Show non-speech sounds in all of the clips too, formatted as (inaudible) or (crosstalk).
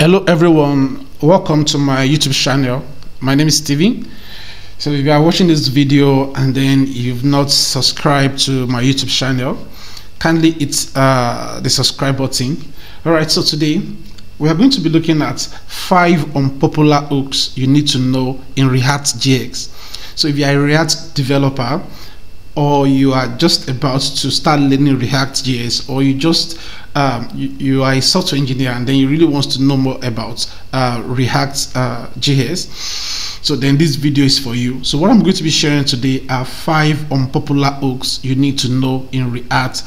Hello everyone, welcome to my YouTube channel. My name is Stevie. So if you are watching this video and then you've not subscribed to my YouTube channel, kindly hit uh, the subscribe button. Alright, so today we are going to be looking at five unpopular hooks you need to know in React JS. So if you are a React developer, or you are just about to start learning React JS, or you just um, you, you, are a software engineer and then you really want to know more about uh, React uh, JS, so then this video is for you. So what I'm going to be sharing today are five unpopular hooks you need to know in React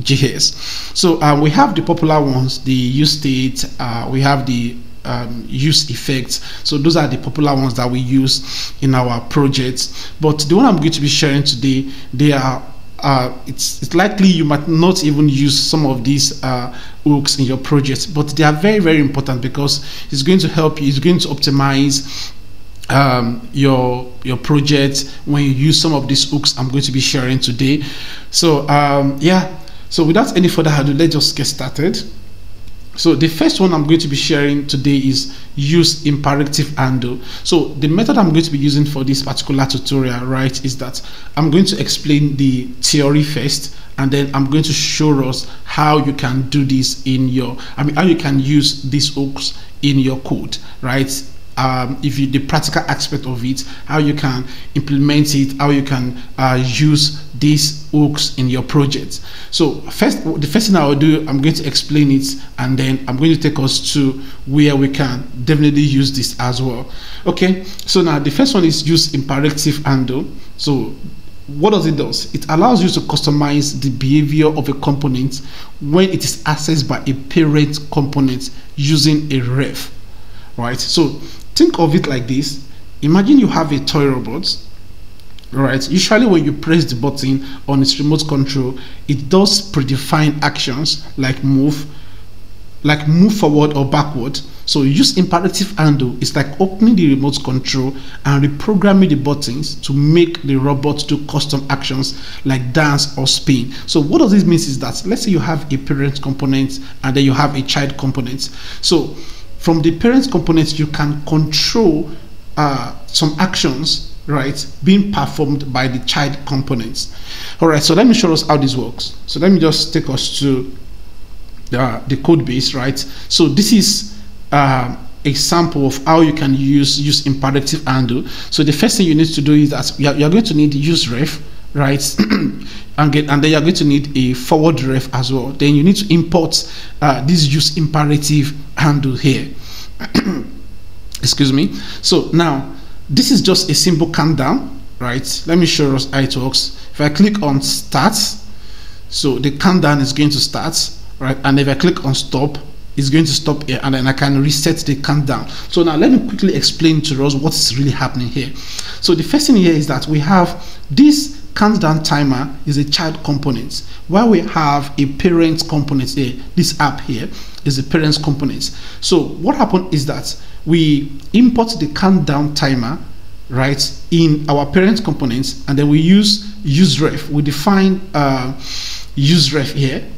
JS. So uh, we have the popular ones, the use state, uh, we have the um, use effects. So those are the popular ones that we use in our projects. But the one I'm going to be sharing today, they are uh, it's, it's likely you might not even use some of these uh, hooks in your projects, but they are very, very important because it's going to help you, it's going to optimize um, your your project when you use some of these hooks I'm going to be sharing today. So um, yeah, so without any further ado, let's just get started. So the first one I'm going to be sharing today is use imperative handle. So the method I'm going to be using for this particular tutorial, right, is that I'm going to explain the theory first and then I'm going to show us how you can do this in your, I mean, how you can use these hooks in your code, right? um, if you the practical aspect of it, how you can implement it, how you can uh, use these hooks in your project. So first, the first thing I will do, I'm going to explain it, and then I'm going to take us to where we can definitely use this as well. Okay, so now the first one is use imperative handle. So what does it does? It allows you to customize the behavior of a component when it is accessed by a parent component using a ref right so Think of it like this. Imagine you have a toy robot, right? Usually when you press the button on its remote control, it does predefined actions like move, like move forward or backward. So use imperative handle is like opening the remote control and reprogramming the buttons to make the robot do custom actions like dance or spin. So what does this mean is that let's say you have a parent component and then you have a child component. So from the parent component you can control uh, some actions, right, being performed by the child components. All right, so let me show us how this works. So let me just take us to the, the code base, right? So this is uh, a sample of how you can use use imperative handle. So the first thing you need to do is that you're, you're going to need use ref, right? (clears throat) and get and then you're going to need a forward ref as well. Then you need to import uh, this use imperative handle here. (clears throat) Excuse me. So now this is just a simple countdown, right? Let me show us how it works. If I click on start, so the countdown is going to start, right? And if I click on stop, it's going to stop here and then I can reset the countdown. So now let me quickly explain to us what's really happening here. So the first thing here is that we have this countdown timer is a child component while we have a parent component here this app here is a parent component so what happened is that we import the countdown timer right in our parent components and then we use useref. We define uh, useref here.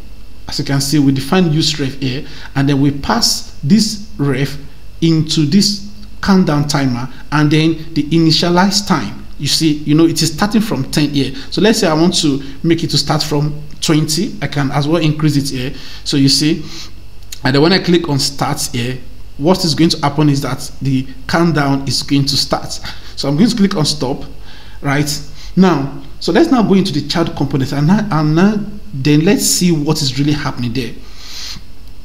As you can see we define useref here and then we pass this ref into this countdown timer and then the initialize time. You see you know it is starting from 10 here. So let's say i want to make it to start from 20 i can as well increase it here. So you see and then when i click on start here what is going to happen is that the countdown is going to start. So i'm going to click on stop right? Now so let's now go into the child component and and then let's see what is really happening there.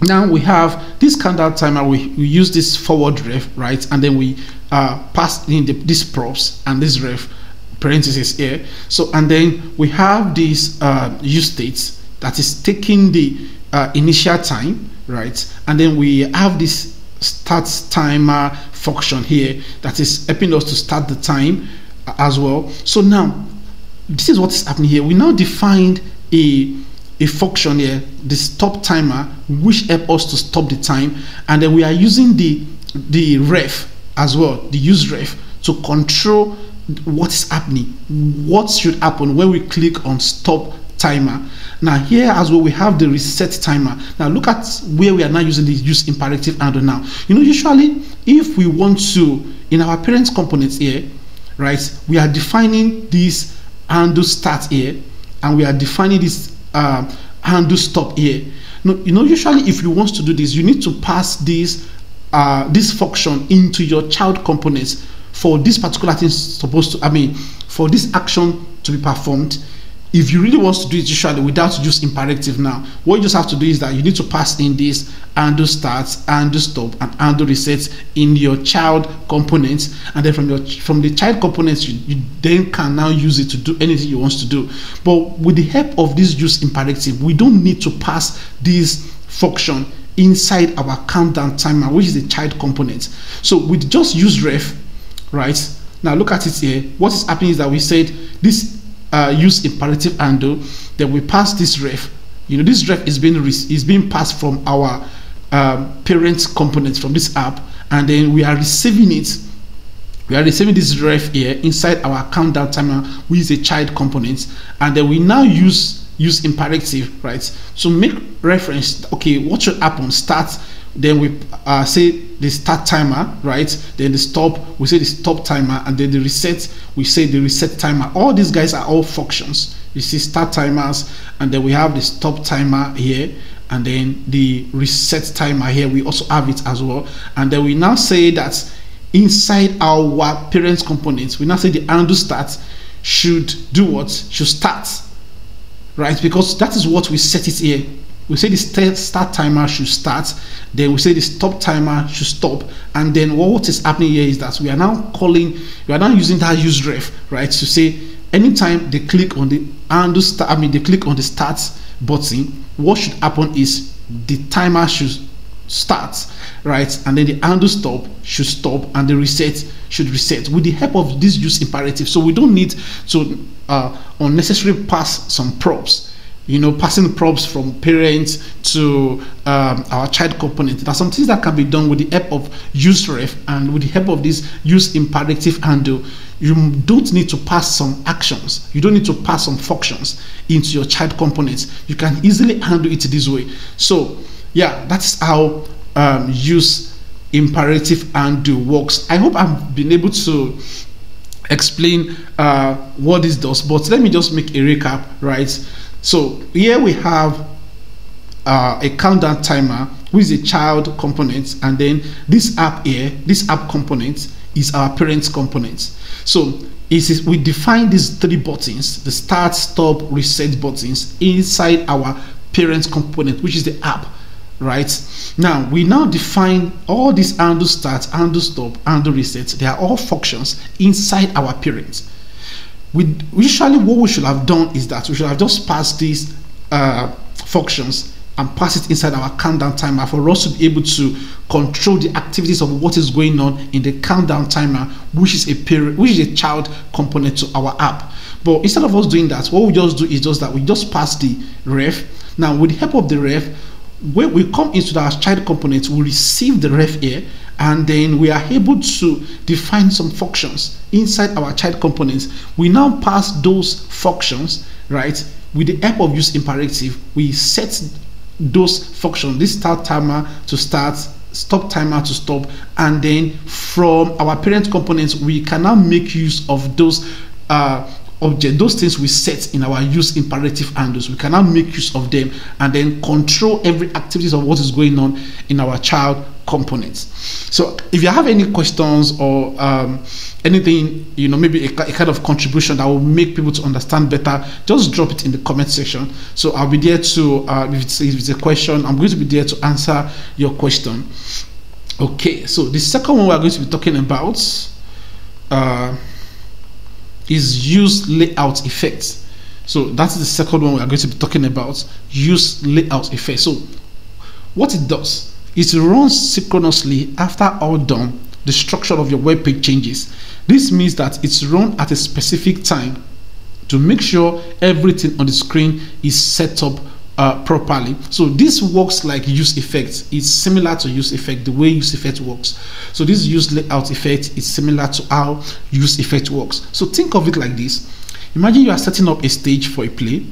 Now we have this countdown timer we, we use this forward ref right? And then we uh, pass in the, these props and this ref parentheses here. So and then we have this uh, use states that is taking the uh, initial time right? And then we have this start timer function here. That is helping us to start the time uh, as well. So now this is what is happening here. We now defined a a function here, the stop timer, which help us to stop the time, and then we are using the the ref as well, the use ref to control what is happening, what should happen when we click on stop timer. Now here as well we have the reset timer. Now look at where we are now using the use imperative handle now. You know usually if we want to in our parent components here, right, we are defining this handle start here and we are defining this uh, handle stop here. No, you know usually if you want to do this you need to pass this uh, this function into your child components for this particular thing supposed to I mean for this action to be performed if you really want to do it usually without use imperative now what you just have to do is that you need to pass in this and undo starts undo stop and undo resets in your child components. And then from your from the child components you, you then can now use it to do anything you want to do. But with the help of this use imperative we don't need to pass this function inside our countdown timer which is the child component. So with just use ref right? Now look at it here. What is happening is that we said this uh, use imperative handle, then we pass this ref. You know, this ref is being is being passed from our um, parent components from this app, and then we are receiving it. We are receiving this ref here inside our countdown timer, which is a child component, and then we now use use imperative, right? So make reference. Okay, what should happen? Start. Then we uh, say the start timer, right? Then the stop, we say the stop timer, and then the reset, we say the reset timer. All these guys are all functions. You see start timers, and then we have the stop timer here, and then the reset timer here. We also have it as well. And then we now say that inside our parent components, we now say the undo start should do what? Should start, right? Because that is what we set it here we say the start timer should start then we say the stop timer should stop and then what is happening here is that we are now calling we are now using that use ref right to say anytime they click on the undo start i mean they click on the start button what should happen is the timer should start right and then the undo stop should stop and the reset should reset with the help of this use imperative. So we don't need to uh, unnecessarily pass some props you know, passing props from parents to um, our child component. There are some things that can be done with the help of useref and with the help of this use imperative handle. You don't need to pass some actions. You don't need to pass some functions into your child components. You can easily handle it this way. So, yeah, that's how um, use imperative handle works. I hope I've been able to explain uh, what this does, but let me just make a recap, right? So here we have uh, a countdown timer with a child component and then this app here, this app component is our parent component. So we define these three buttons, the start, stop, reset buttons inside our parent component, which is the app, right? Now, we now define all these undo start, undo stop, undo reset. They are all functions inside our parent we usually what we should have done is that we should have just passed these uh, functions and pass it inside our countdown timer for us to be able to control the activities of what is going on in the countdown timer, which is a period, which is a child component to our app. But instead of us doing that, what we just do is just that we just pass the ref. Now, with the help of the ref, when we come into our child component, we receive the ref here and then we are able to define some functions inside our child components. We now pass those functions, right? With the help of use imperative, we set those functions, this start timer to start, stop timer to stop, and then from our parent components, we can now make use of those uh, object those things we set in our use imperative handles we can now make use of them and then control every activities of what is going on in our child components so if you have any questions or um, anything you know maybe a, a, kind of contribution that will make people to understand better just drop it in the comment section so i'll be there to uh, if, it's, if it's a question i'm going to be there to answer your question okay so the second one we're going to be talking about uh, is use layout effects. So that's the second one we are going to be talking about, use layout effect. So what it does it runs synchronously after all done, the structure of your web page changes. This means that it's run at a specific time to make sure everything on the screen is set up uh, properly. So this works like use effect. It's similar to use effect, the way use effect works. So this use layout effect is similar to how use effect works. So think of it like this. Imagine you are setting up a stage for a play.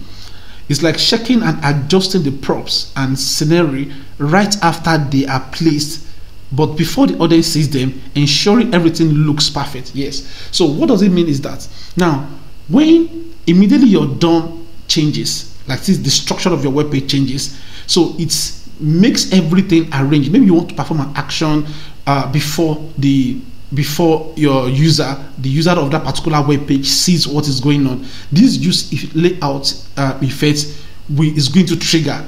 It's like checking and adjusting the props and scenery right after they are placed but before the audience sees them, ensuring everything looks perfect. Yes. So what does it mean is that now when immediately your DOM changes, like this, the structure of your web page changes, so it makes everything arranged. Maybe you want to perform an action uh, before the before your user, the user of that particular web page sees what is going on. This use layout uh, effect we, is going to trigger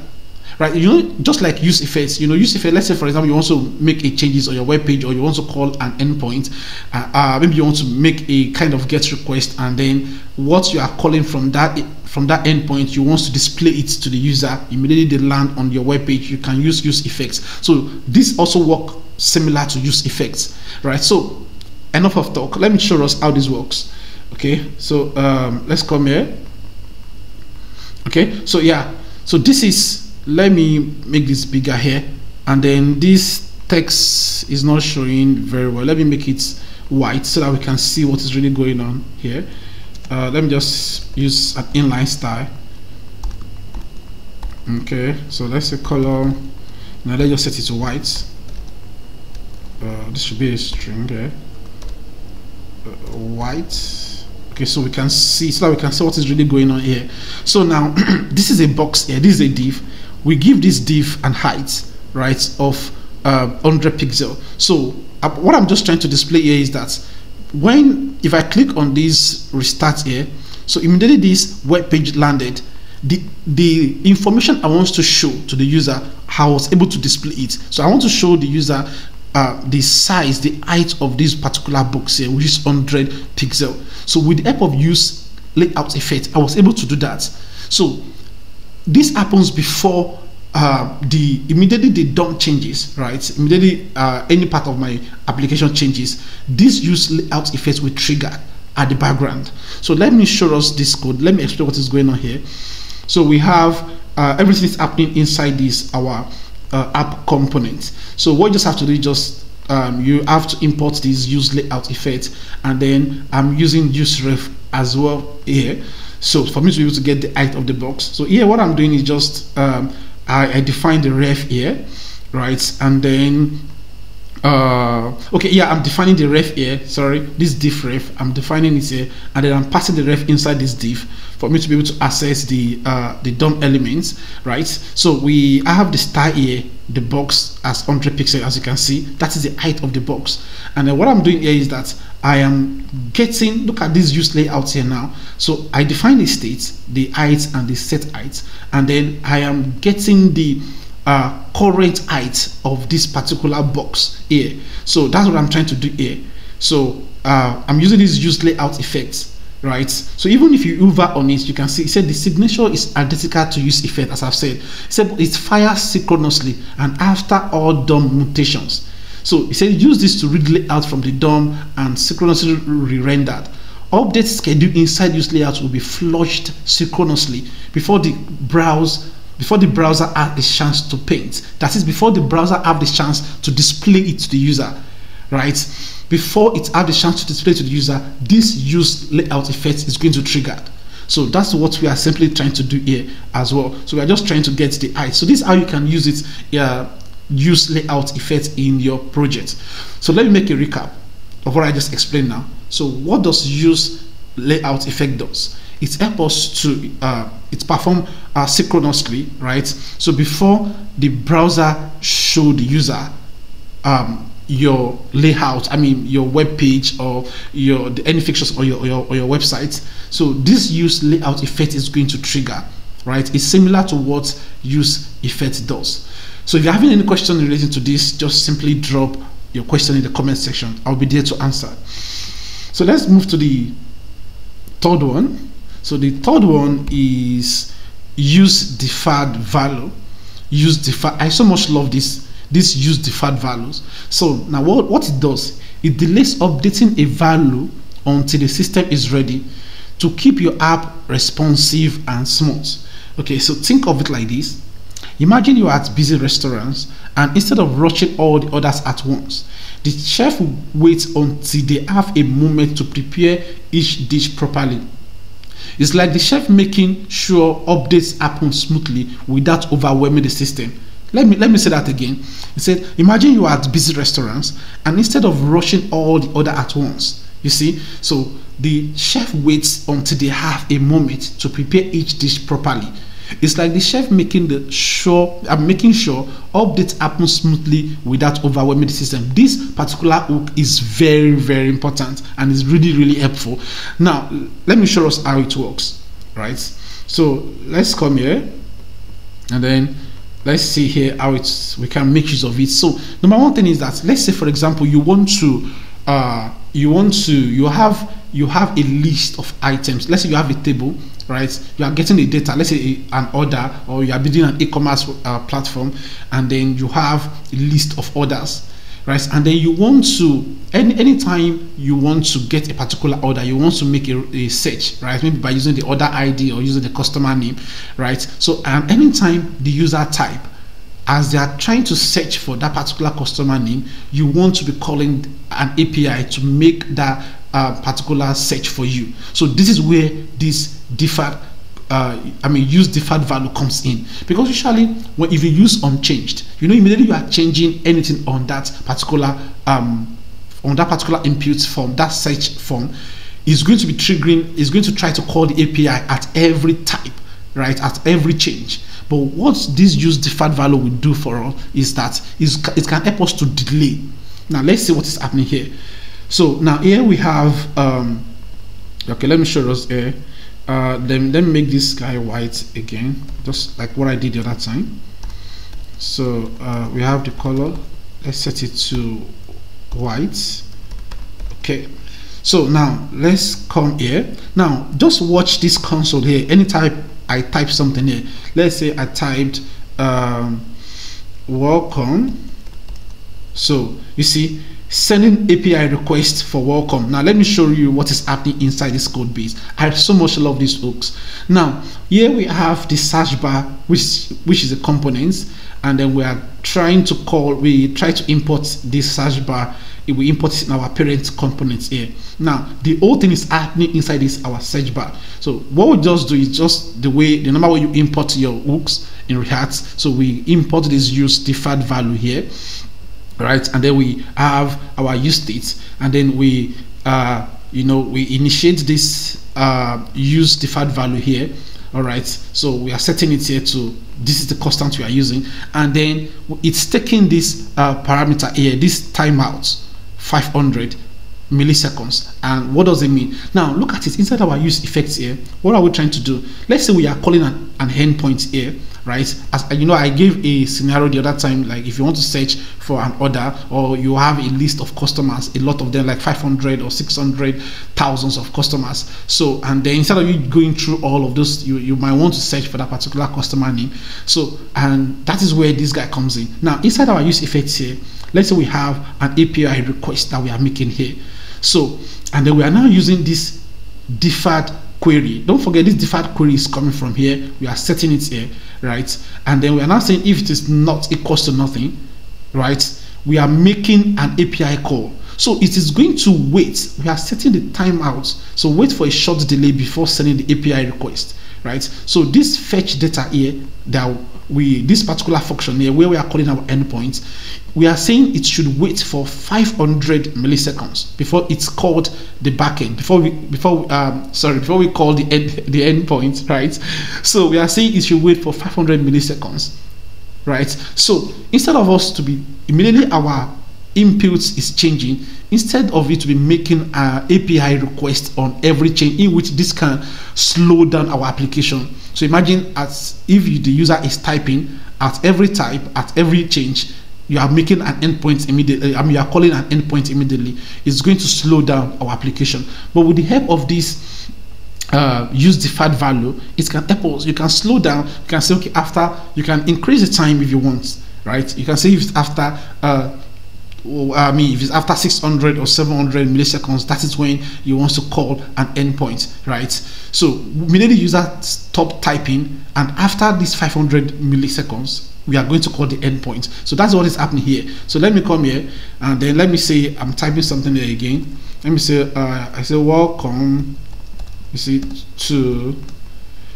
right? You know, just like use effects, you know, use effect. Let's say, for example, you want to make a changes on your web page, or you want to call an endpoint. Uh, uh, maybe you want to make a kind of get request, and then what you are calling from that from that endpoint, you want to display it to the user immediately they land on your web page. You can use use effects. So this also work similar to use effects, right? So enough of talk. Let me show us how this works. Okay, so um, let's come here. Okay, so yeah, so this is let me make this bigger here and then this text is not showing very well let me make it white so that we can see what is really going on here uh, let me just use an inline style okay so let's say color now let's just set it to white uh, this should be a string here uh, white. Okay so we can see so that we can see what is really going on here. So now (clears throat) this is a box here. This is a div. We give this div an height, right, of uh, 100 pixel. So uh, what I'm just trying to display here is that when, if I click on this restart here, so immediately this web page landed, the, the information I want to show to the user, how I was able to display it. So I want to show the user uh, the size, the height of this particular box here, which is 100 pixel. So with the help of use layout effect, I was able to do that. So this happens before uh, the immediately the DOM changes, right? Immediately uh, any part of my application changes, this use layout effect will trigger at the background. So let me show us this code. Let me explain what is going on here. So we have uh, everything is happening inside this our uh, app component. So what you just have to do is just um, you have to import this use layout effect, and then I'm using use ref as well here. So for me to be able to get the height of the box. So here what I'm doing is just um, I, I define the ref here, right? And then uh okay yeah i'm defining the ref here sorry this div ref. I'm defining it here and then i'm passing the ref inside this div for me to be able to access the uh the DOM elements right? So we i have the style here the box as 100 pixel as you can see. That is the height of the box. And then what i'm doing here is that i am getting look at this use layout here now. So i define the state the height and the set height. And then i am getting the uh, current height of this particular box here. So that's what I'm trying to do here. So uh, I'm using this use layout effect, right? So even if you hover on it, you can see it said the signature is identical to use effect, as I've said. It said it fires synchronously and after all DOM mutations. So it said use this to read layout from the DOM and synchronously re-rendered. Update schedule inside use layout will be flushed synchronously before the browse before the browser has a chance to paint. That is before the browser have the chance to display it to the user, right? Before it have the chance to display to the user, this use layout effect is going to trigger. So that's what we are simply trying to do here as well. So we are just trying to get the eye. So this is how you can use it, uh, use layout effect in your project. So let me make a recap of what I just explained now. So what does use layout effect does? It helps us to uh, it perform uh, synchronously, right? So before the browser show the user um, your layout, I mean your web page or your any fixtures or your, or your, or your website. So this use layout effect is going to trigger, right? It's similar to what use effect does. So if you're having any question relating to this, just simply drop your question in the comment section. I'll be there to answer. So let's move to the third one so the third one is use deferred value. Use deferred. I so much love this. This use deferred values. So now what, what it does, it delays updating a value until the system is ready to keep your app responsive and smooth. Okay, so think of it like this. Imagine you are at busy restaurants and instead of rushing all the orders at once, the chef will wait until they have a moment to prepare each dish properly It's like the chef making sure updates happen smoothly without overwhelming the system. Let me let me say that again. He said, imagine you are at busy restaurants and instead of rushing all the order at once, you see, so the chef waits until they have a moment to prepare each dish properly. It's like the chef making the sure I'm uh, making sure updates happen smoothly without overwhelming the system. This particular hook is very, very important and is really, really helpful. Now, let me show us how it works. Right. So let's come here and then let's see here how it's we can make use of it. So number one thing is that let's say for example you want to uh you want to you have you have a list of items let's say you have a table right you are getting the data let's say a, an order or you are building an e-commerce uh, platform and then you have a list of orders right? And then you want to any anytime you want to get a particular order you want to make a, a search right? Maybe by using the order id or using the customer name right? So and anytime the user type as they are trying to search for that particular customer name, you want to be calling an API to make that uh, particular search for you. So this is where this deferred, uh, I mean, use deferred value comes in because usually when if you use onChange, you know immediately you are changing anything on that particular um, on that particular input form, that search form is going to be triggering, is going to try to call the API at every type, right? At every change. But what this use deferred value will do for us is that it can help us to delay. Now let's see what is happening here. So now here we have, um, okay, let me show us here. Uh, then let me make this guy white again, just like what I did the other time. So uh, we have the color. Let's set it to white. Okay. So now let's come here. Now just watch this console here. Any I type something here. Let's say I typed um, welcome. So you see, sending API request for welcome. Now let me show you what is happening inside this code base. I so much love these hooks. Now here we have the search bar, which which is a components, and then we are trying to call. We try to import this search bar we import it in our parent components here. Now, the whole thing is happening inside this our search bar. So what we just do is just the way the number way you import your hooks in React. So we import this use deferred value here, right? And then we have our use states, and then we uh, you know we initiate this uh, use deferred value here all right? So we are setting it here to this is the constant we are using. And then it's taking this uh, parameter here this timeout 500 milliseconds. And what does it mean? Now look at it. Inside our use effects here what are we trying to do? Let's say we are calling an, an endpoint here right as you know i gave a scenario the other time like if you want to search for an order or you have a list of customers a lot of them like 500 or 600 thousands of customers so and then instead of you going through all of those you, you might want to search for that particular customer name so and that is where this guy comes in now inside our use effects here let's say we have an API request that we are making here. So, and then we are now using this deferred query. Don't forget this deferred query is coming from here. We are setting it here, right? And then we are now saying if it is not equals to nothing, right? We are making an API call. So it is going to wait. We are setting the timeout. So wait for a short delay before sending the API request, right? So this fetch data here that we this particular function here where we are calling our endpoint we are saying it should wait for 500 milliseconds before it's called the backend before we before um sorry before we call the end (laughs) the endpoint right? So we are saying it should wait for 500 milliseconds right? So instead of us to be immediately our inputs is changing instead of it to be making an API request on every chain in which this can slow down our application. So imagine as if the user is typing at every type at every change you are making an endpoint immediately I mean you are calling an endpoint immediately. It's going to slow down our application. But with the help of this uh, use deferred value it can help us. You can slow down. You can say okay after you can increase the time if you want right? You can say if it's after uh, I mean, if it's after 600 or 700 milliseconds, that is when you want to call an endpoint, right? So immediately user stop typing, and after this 500 milliseconds, we are going to call the endpoint. So that's what is happening here. So let me come here, and then let me say I'm typing something there again. Let me say uh, I say welcome you see to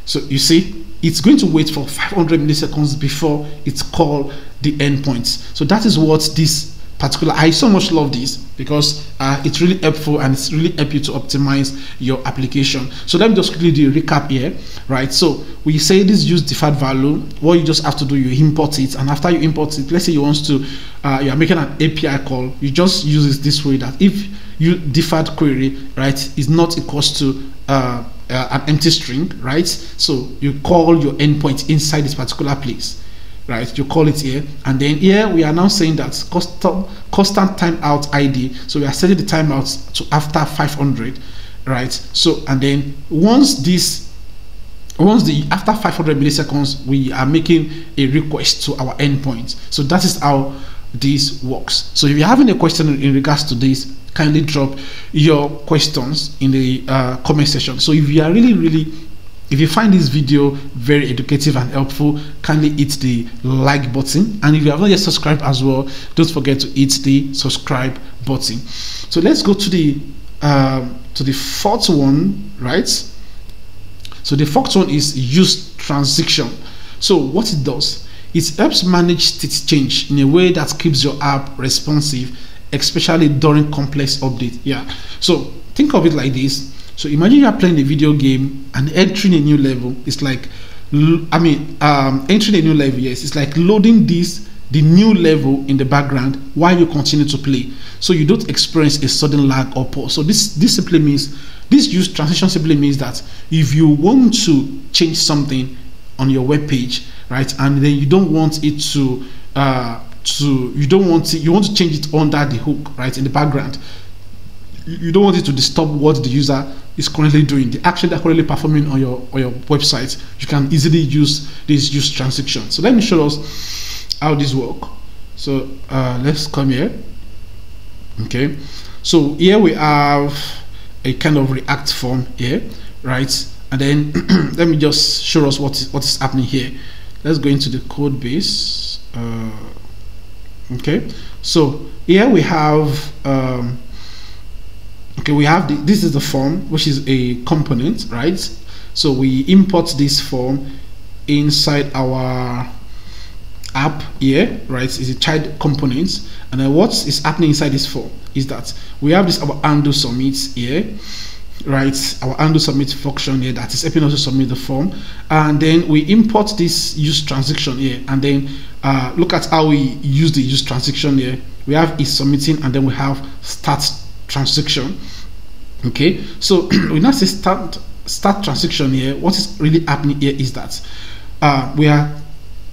so you see it's going to wait for 500 milliseconds before it's called the endpoints so that is what this particular i so much love this because uh, it's really helpful and it's really help you to optimize your application. So let me just quickly do a recap here right? So we say this use deferred value. What you just have to do you import it. And after you import it let's say you want to uh, you are making an api call. You just use it this way that if you deferred query right is not equals to uh, uh, an empty string right? So you call your endpoint inside this particular place right you call it here. And then here we are now saying that constant constant timeout id so we are setting the timeout to after 500 right? So and then once this once the after 500 milliseconds we are making a request to our endpoint. So that is how this works. So if you're having a question in regards to this kindly drop your questions in the uh, comment section. So if you are really really if you find this video very educative and helpful, kindly hit the like button. And if you have not yet subscribed as well, don't forget to hit the subscribe button. So let's go to the uh, to the fourth one, right? So the fourth one is use transition. So what it does, it helps manage state change in a way that keeps your app responsive, especially during complex update. Yeah. So think of it like this so imagine you are playing a video game and entering a new level. It's like, I mean, um, entering a new level. Yes, it's like loading this the new level in the background while you continue to play, so you don't experience a sudden lag or pause. So this this simply means this use transition simply means that if you want to change something on your web page, right, and then you don't want it to uh, to you don't want it, you want to change it under the hook, right, in the background you don't want it to disturb what the user is currently doing, the action they're currently performing on your on your website. You can easily use this use transaction. So let me show us how this work. So uh, let's come here. Okay, so here we have a kind of React form here, right? And then (clears throat) let me just show us what is, what is happening here. Let's go into the code base. Uh, okay, so here we have. Um, okay we have the, this is the form which is a component right? So we import this form inside our app here right? Is a child component. And then what is happening inside this form is that we have this our undo submit here right? Our undo submit function here that is helping us to submit the form. And then we import this use transaction here. And then uh, look at how we use the use transaction here. We have is submitting and then we have start transaction okay? So (clears throat) we now say start start transaction here. What is really happening here is that uh, we are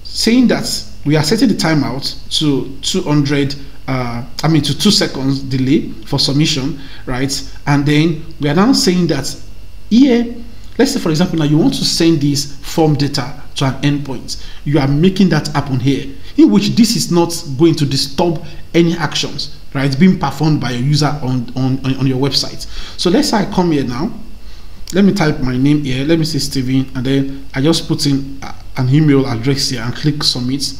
saying that we are setting the timeout to 200 uh, I mean to two seconds delay for submission right? And then we are now saying that here let's say for example now you want to send this form data to an endpoint. You are making that happen here in which this is not going to disturb any actions right being performed by a user on, on, on your website. So let's say I come here now. Let me type my name here. Let me say Steven, and then I just put in uh, an email address here and click submit.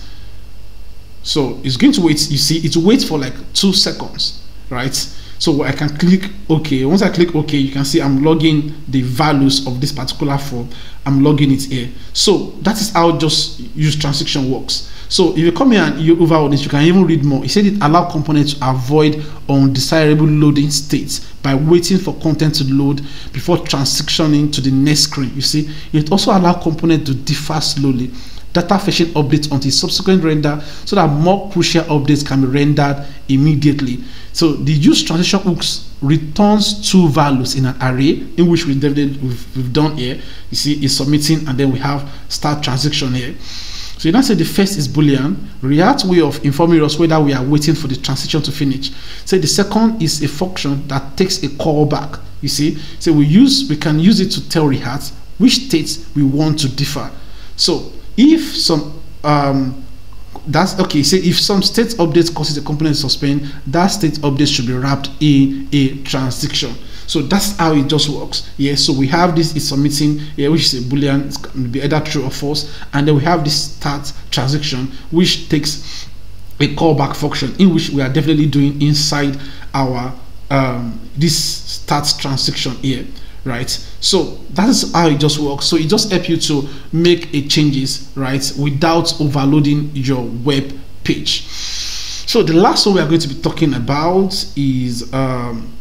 So it's going to wait. You see, it waits for like two seconds, right? So I can click OK. Once I click OK, you can see I'm logging the values of this particular form. I'm logging it here. So that is how just use transaction works. So if you come here and you overall this, you can even read more. It said it allow components to avoid undesirable loading states by waiting for content to load before transitioning to the next screen. You see, it also allow components to differ slowly data fetching updates until subsequent render so that more crucial updates can be rendered immediately. So the use transition hooks returns two values in an array in which we've, we've done here. You see, it's submitting and then we have start transaction here. So you now say the first is boolean. React way of informing us whether we are waiting for the transition to finish. Say the second is a function that takes a callback. You see, so we use we can use it to tell React which states we want to differ. So if some um, that's okay say if some state update causes a component to suspend that state update should be wrapped in a transaction so that's how it just works. Yeah so we have this is submitting yeah which is a boolean it's going to be either true or false. And then we have this start transaction which takes a callback function in which we are definitely doing inside our um, this start transaction here right? So that is how it just works. So it just help you to make a changes right without overloading your web page. So the last one we are going to be talking about is um,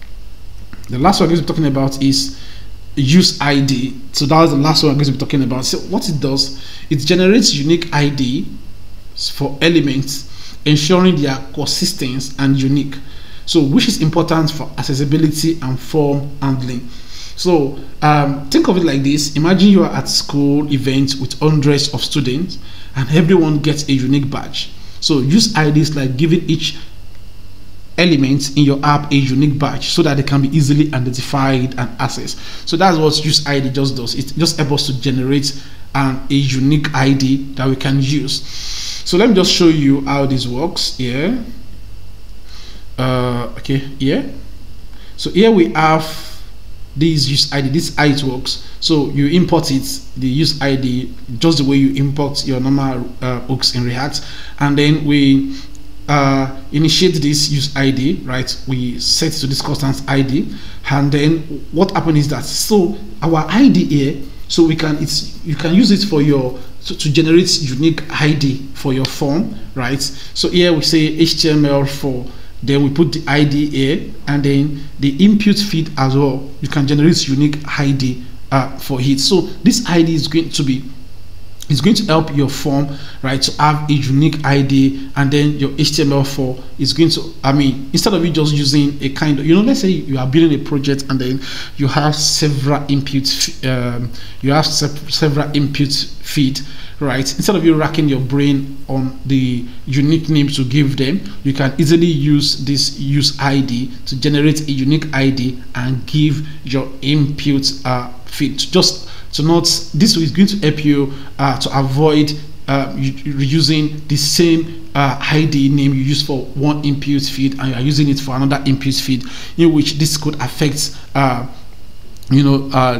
the last one we're going to be talking about is use id so that was the last one we're going to be talking about. So what it does it generates unique id for elements ensuring they are consistent and unique. So which is important for accessibility and form handling. So um, think of it like this. Imagine you are at school event with hundreds of students and everyone gets a unique badge. So use IDs like giving each element in your app a unique badge so that they can be easily identified and accessed. So that's what use id just does. It just helps us to generate an, a unique id that we can use. So let me just show you how this works here. Uh, okay here. So here we have this use id this it works. So you import it the use id just the way you import your normal uh, hooks in react and then we uh, initiate this use id right? We set to this constant id and then what happened is that so our id here so we can it's you can use it for your to, to generate unique id for your form right? So here we say html for then we put the id here and then the input feed as well you can generate unique id uh, for it. So this id is going to be it's going to help your form right to have a unique id and then your htmlFor is going to i mean instead of you just using a kind of you know let's say you are building a project and then you have several inputs um, you have se several input feed right instead of you racking your brain on the unique names to give them you can easily use this use id to generate a unique id and give your input uh, feed. Just to not this is going to help you uh, to avoid uh, using the same uh, ID name you use for one input feed and you are using it for another input feed in which this could affect uh, you know uh,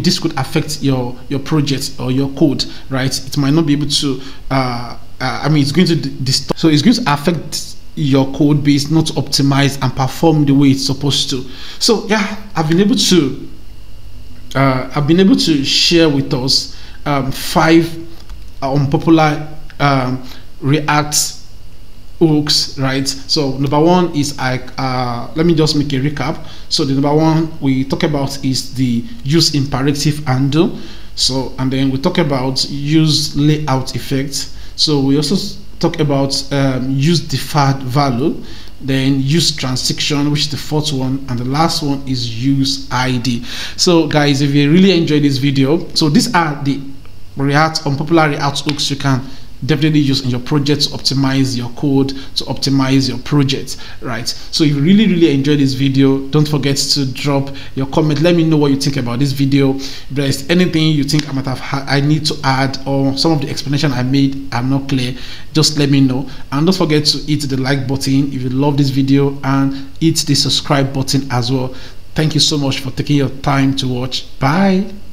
this could affect your your project or your code right? It might not be able to uh, uh, I mean it's going to distort so it's going to affect your code base not optimized and perform the way it's supposed to. So yeah I've been able to uh, I've been able to share with us um, five unpopular um, React hooks right? So number one is like uh, let me just make a recap. So the number one we talk about is the use imperative handle. So and then we talk about use layout effects so we also talk about um, use deferred value then use transaction which is the fourth one and the last one is use id so guys if you really enjoyed this video so these are the react unpopular react hooks you can definitely use in your project to optimize your code to optimize your project right? So if you really really enjoyed this video don't forget to drop your comment. Let me know what you think about this video. If there's anything you think i might have i need to add or some of the explanation i made are not clear just let me know. And don't forget to hit the like button if you love this video and hit the subscribe button as well. Thank you so much for taking your time to watch. Bye